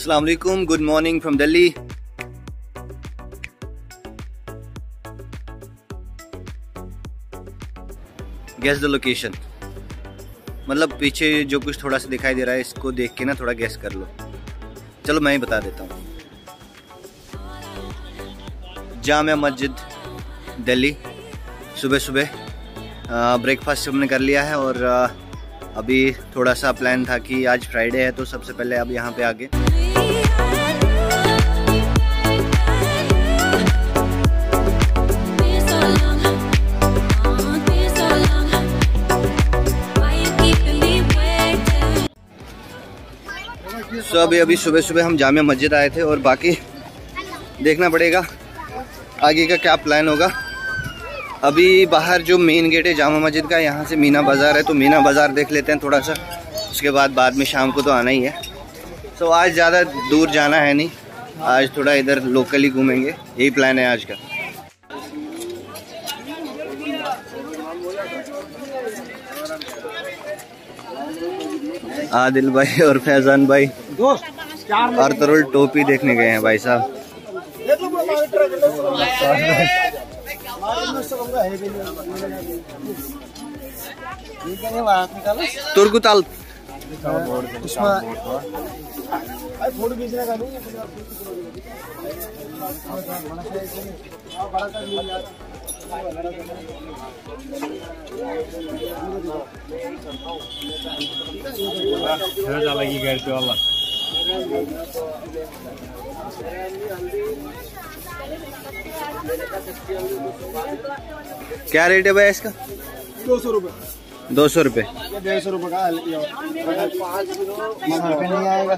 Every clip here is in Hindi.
Assalamu alaikum. Good morning from Delhi. Guess the location. मतलब पीछे जो कुछ थोड़ा सा दिखाई दे रहा है इसको देख के ना थोड़ा गैस कर लो चलो मैं ही बता देता हूँ जामिया मस्जिद दिल्ली सुबह सुबह ब्रेकफास्ट हमने कर लिया है और आ, अभी थोड़ा सा प्लान था कि आज फ्राइडे है तो सबसे पहले अब यहाँ पे आगे सो अभी अभी सुबह सुबह हम जामिया मस्जिद आए थे और बाकी देखना पड़ेगा। आगे का क्या प्लान होगा। अभी बाहर जो मेन गेट है, जामा मस्जिद का, यहाँ से मीना बाज़ार है तो मीना बाज़ार देख लेते हैं थोड़ा सा। उसके बाद बाद में शाम को तो आना ही है। तो आज ज़्यादा दूर जाना है नहीं। आज थोड़ा इधर लोकल घूमेंगे। यही प्लान है आज का। आदिल भाई और फैजान भाई। और तरुल टोपी देखने गए हैं भाई साहब। तुर्कुताल। फ़ोटो खींचने का नहीं लगी घर पे वाला क्या रेट है भाई इसका? दो सौ रुपये दो सौ रुपये डेढ़ सौ रुपये का नहीं आएगा।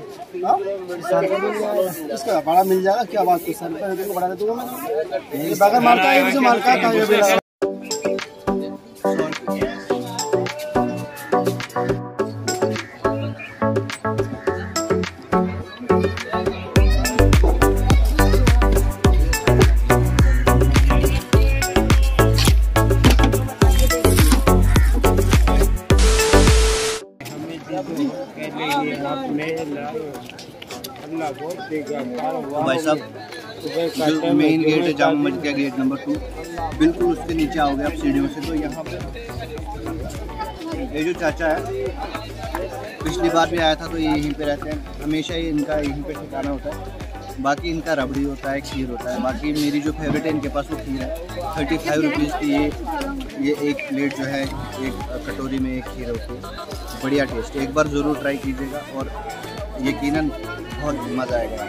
इसका बड़ा मिल जाएगा? क्या बात सौ रुपये बड़ा दूँगा मैं। माल का माल का भाई साहब जो मेन गेट है जामा मस्जिद का गेट नंबर टू बिल्कुल उसके नीचे आओगे आप सीढ़ियों से तो यहाँ पे। ये जो चाचा है पिछली बार भी आया था तो ये यहीं पे रहते हैं। हमेशा ही इनका यहीं पे ठिकाना होता है। बाकी इनका रबड़ी होता है खीर होता है। बाकी मेरी जो फेवरेट है इनके पास वो खीर है। थर्टी फाइव रुपीज़ की ये ये एक प्लेट जो है एक कटोरी में एक खीर होती है। बढ़िया टेस्ट एक बार ज़रूर ट्राई कीजिएगा और यकीनन बहुत मज़ा आएगा।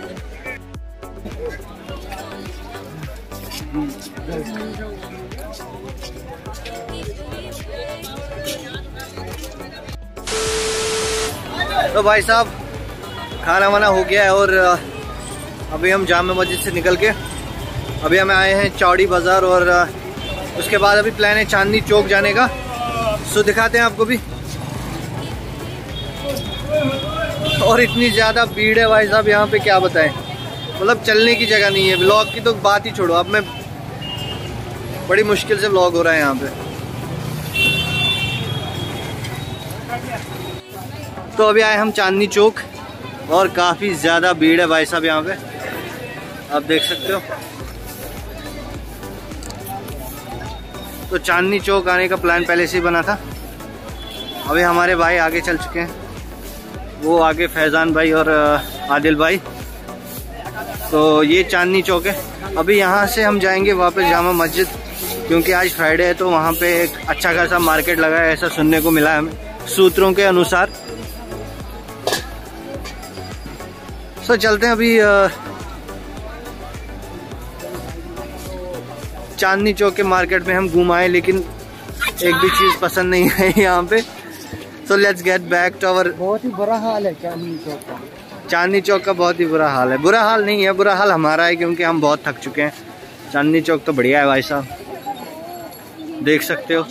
तो भाई साहब, खाना वाना हो गया है और अभी हम जामा मस्जिद से निकल के, अभी हम आए हैं चौड़ी बाज़ार और उसके बाद अभी प्लान है चांदनी चौक जाने का। सो दिखाते हैं आपको भी। और इतनी ज़्यादा भीड़ है भाई साहब, यहाँ पे क्या बताएँ? मतलब चलने की जगह नहीं है। ब्लॉग की तो बात ही छोड़ो। अब मैं बड़ी मुश्किल से ब्लॉग हो रहा है यहाँ पे। तो अभी आए हम चांदनी चौक और काफ़ी ज़्यादा भीड़ है भाई साहब यहाँ पे। आप देख सकते हो। तो चांदनी चौक आने का प्लान पहले से ही बना था। अभी हमारे भाई आगे चल चुके हैं। वो आगे फैज़ान भाई और आदिल भाई। तो ये चांदनी चौक है। अभी यहाँ से हम जाएँगे वापस जामा मस्जिद, क्योंकि आज फ्राइडे है तो वहाँ पे एक अच्छा खासा मार्केट लगा है, ऐसा सुनने को मिला है हमें, सूत्रों के अनुसार। सो, चलते हैं अभी चांदनी चौक के मार्केट में हम घूम आए, लेकिन एक भी चीज़ पसंद नहीं है यहाँ पे। So let's get back to our बहुत ही बुरा हाल है चांदनी चौक का चांदनी चौक का बहुत ही बुरा हाल है। बुरा हाल नहीं है बुरा हाल हमारा है क्योंकि हम बहुत थक चुके हैं। चांदनी चौक तो बढ़िया है भाई साहब। देख सकते हो।